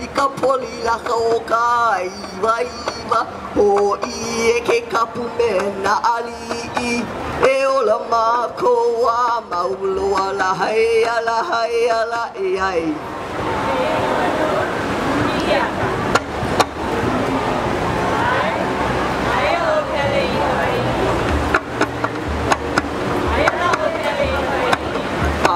I ka poli laka o ka iwaiwa Hōʻī e ke kapu me nā aliʻi E ola mākou a mau loa La haea, la haea, la e ai E ola loa i ia Ae, ae a ʻōlele i ka aliʻi Ae la ʻōlele i Hawaiʻi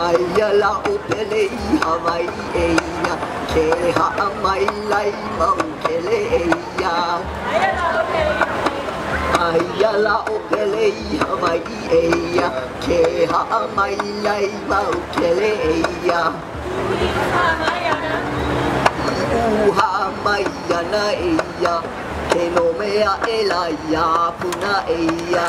Ae la ʻōlele i Hawaiʻi e ʻia Ke haʻa maila i Maukele eia Aia lā ʻo Pele i Hawaiʻi Aia lā ʻo Pele i Hawaiʻi eia Ke haʻa maila i Maukele eia ʻŪhī ʻūhā mai ana ʻŪhī ʻūhā mai ana eia Ke nome aʻela iā Puna eia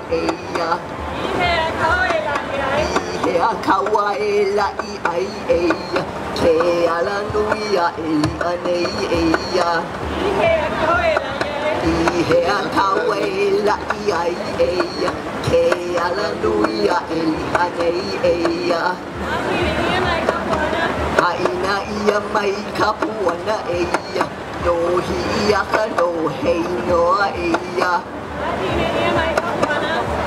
Eia. I hea kāua e laʻi ai? I hea kāua e laʻi ai? Eia. Ke alanui a e liʻa nei? Eia. I hea kāua e laʻi ai? I hea kāua e laʻi ai? Eia. Ke alanui a e liʻa nei? Eia. Haʻina ʻia mai ka puana? Haʻina ʻia mai ka puana? Eia. No Hiʻiaka nō he inoa. Eia.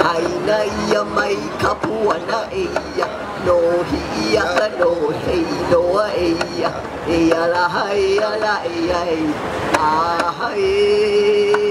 Haʻina ʻia mai ka puana eia, no Hiʻiaka nō he inoa eia, e ala hai ala e ai a hai.